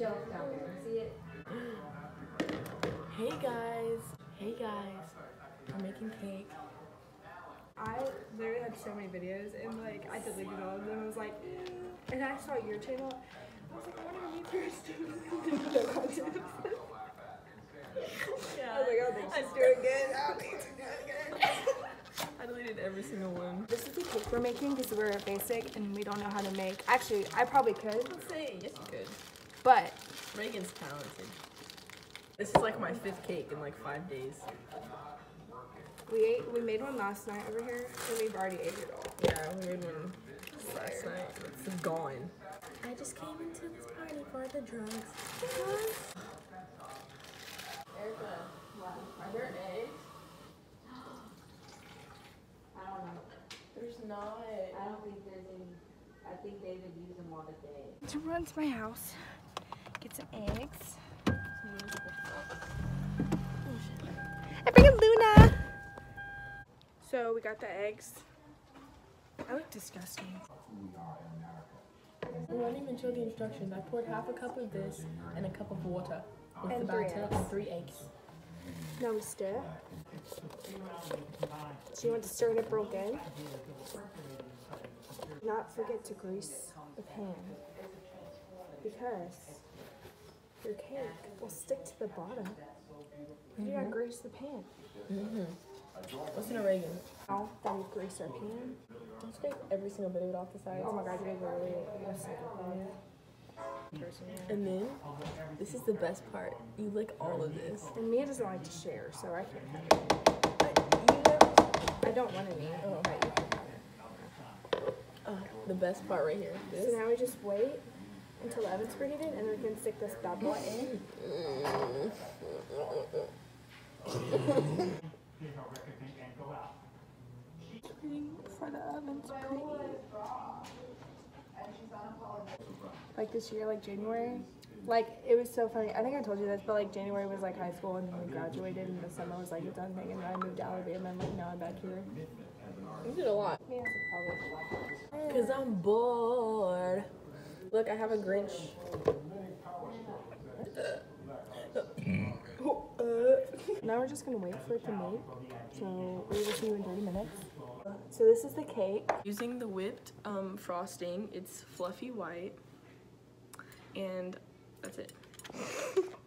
shelf down there. See it? Hey guys. Hey guys. We're making cake. I literally had so many videos and like I deleted all of them. I was like, and I saw your channel. I was like, I want to meet first. no content. Yeah. I was like, oh, think she's doing good. Oh, I don't think she's doing good. I deleted every single one. This is the cake we're making because we're basic and we don't know how to make. Actually, I probably could, Let's say yes you could. But Regan's talented. This is like my fifth cake in like five days. we ate. We made one last night over here, and we've already ate it all. Yeah, we made one last night. It's gone. I just came into this party for the drugs. Erica, are there eggs? I don't know. There's not. I don't think there's any. I think David used them all today. To run to my house, get some eggs. I bring a Luna. So we got the eggs. I look disgusting. We didn't even show the instructions. I poured half a cup of this and a cup of water with And the three batter eggs. and three eggs. Now we stir. So you want to stir it up real good. Not forget to grease the pan because your cake will stick to the bottom. You gotta grease the pan. Listen to Regan. Now that we grease our pan, Don't scrape every single bit of it off the sides. oh my god, you guys are really messing Personally. And then, this is the best part. You lick all of this. And Mia doesn't like to share, so I can't have it. I don't want any. Oh. but you can have it. Uh, the best part right here. So now we just wait until the oven's preheated and we can stick this bad boy in. For the oven to preheat. Like this year, like January. Like it was so funny. I think I told you this, but like January was like high school and then we graduated and the summer was like its own thing and then I moved to Alabama and like now I'm back here. You did a lot. Yeah. Cause I'm bored. Look, I have a Grinch. Now we're just gonna wait for it to make. So we will see you in 30 minutes. So this is the cake. Using the whipped um, frosting, it's fluffy white, and that's it.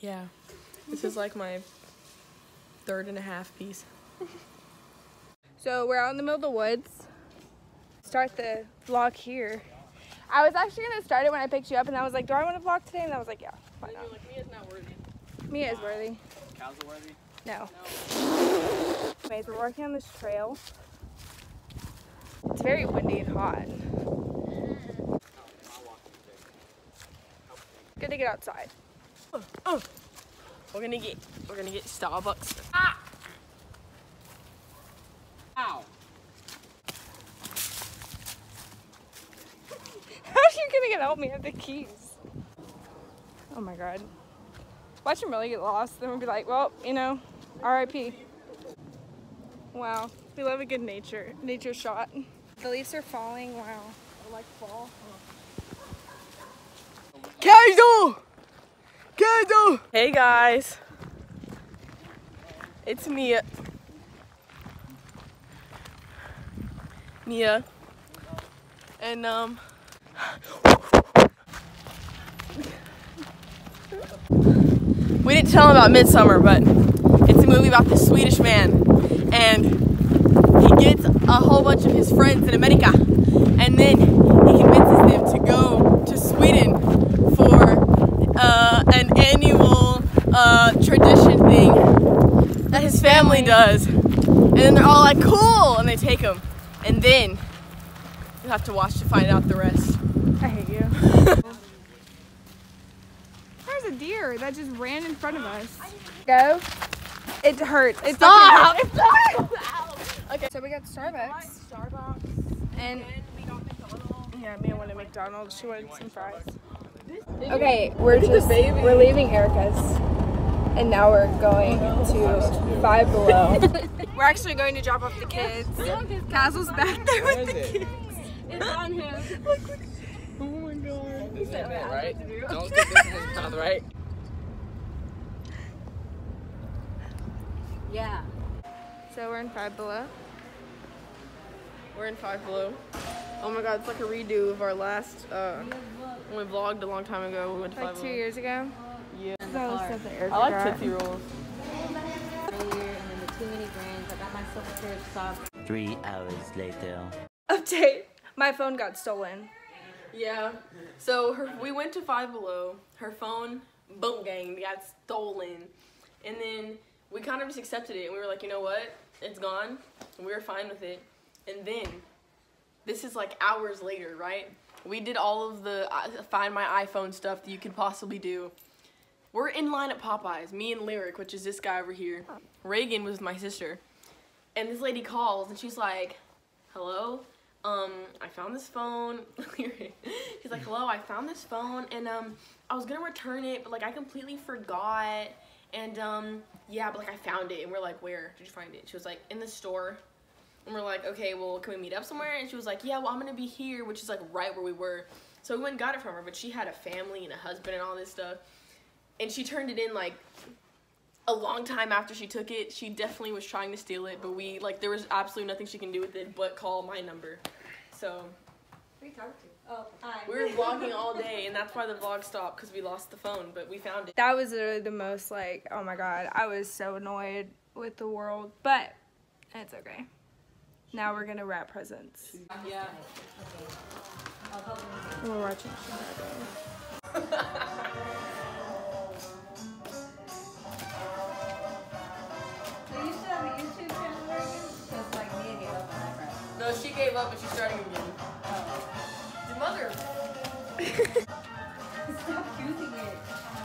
Yeah, this is like my third and a half piece. So we're out in the middle of the woods. Start the vlog here. I was actually gonna start it when I picked you up, and I was like, "Do I want to vlog today?" And I was like, "Yeah, why not?" like, Mia's not worthy. Mia is worthy. Cows are worthy? No. Anyways, we're walking on this trail. It's very windy and hot. Mm-hmm. Good to get outside. Oh, we're gonna get we're gonna get Starbucks. Ah! Ow! How's you gonna get help me have the keys? Oh my god. Watch him really get lost, then we'll be like, well, you know, RIP. Wow, we love a good nature nature shot. The leaves are falling. Wow, I like fall. Kaizo! Hey guys. It's Mia. Mia. And um We didn't tell him about Midsommar, but it's a movie about this Swedish man and he gets a whole bunch of his friends in America and then he convinces them to go to Sweden for uh, an annual uh, tradition thing that his family does. And then they're all like, cool! And they take them. And then you'll have to watch to find out the rest. I hate you. There's a deer that just ran in front of us. Go. It hurts. It's Stop! fucking hurts. Okay. So we got Starbucks. Starbucks. And we got McDonald's. yeah, Mia wanted McDonald's. She wanted some fries. Okay, we're just we're leaving Erica's, and now we're going to Five Below. we're actually going to drop off the kids. Castle's back there with the kids. It's on him. Oh my god. Is that right? Don't stick this in his mouth, right? Yeah. So we're in Five Below. We're in Five Below. Oh my god, it's like a redo of our last, uh, when we vlogged a long time ago. We went to Like Five two Below. years ago. Yeah. That was stuff that Erica I like got. Tootsie Rolls. Earlier, and then the too many brands. I got myself a pair of socks. Three hours later. Update. My phone got stolen. Yeah. So her, we went to Five Below. Her phone, boom gang, got stolen. And then we kind of just accepted it. And we were like, you know what? It's gone. And we were fine with it. And then, this is like hours later, right? We did all of the uh, find my iPhone stuff that you could possibly do. We're in line at Popeyes, me and Lyric, which is this guy over here. Regan was my sister. And this lady calls and she's like, hello? Um, I found this phone. she's like, hello, I found this phone and um, I was gonna return it, but like I completely forgot. And um, yeah, but like I found it. And we're like, where did you find it? She was like, in the store. And we're like, okay, well, can we meet up somewhere? And she was like, yeah, well, I'm gonna be here, which is like right where we were. So we went and got it from her, but she had a family and a husband and all this stuff. And she turned it in like a long time after she took it. She definitely was trying to steal it, but we like there was absolutely nothing she can do with it but call my number. So Who you talking to? Oh, hi. we were vlogging all day, and that's why the vlog stopped because we lost the phone, but we found it. That was literally the most like, oh my god, I was so annoyed with the world, but it's okay. Now we're gonna wrap presents. Yeah. We're watching up, but she's starting again. Oh. Your mother. Stop using it.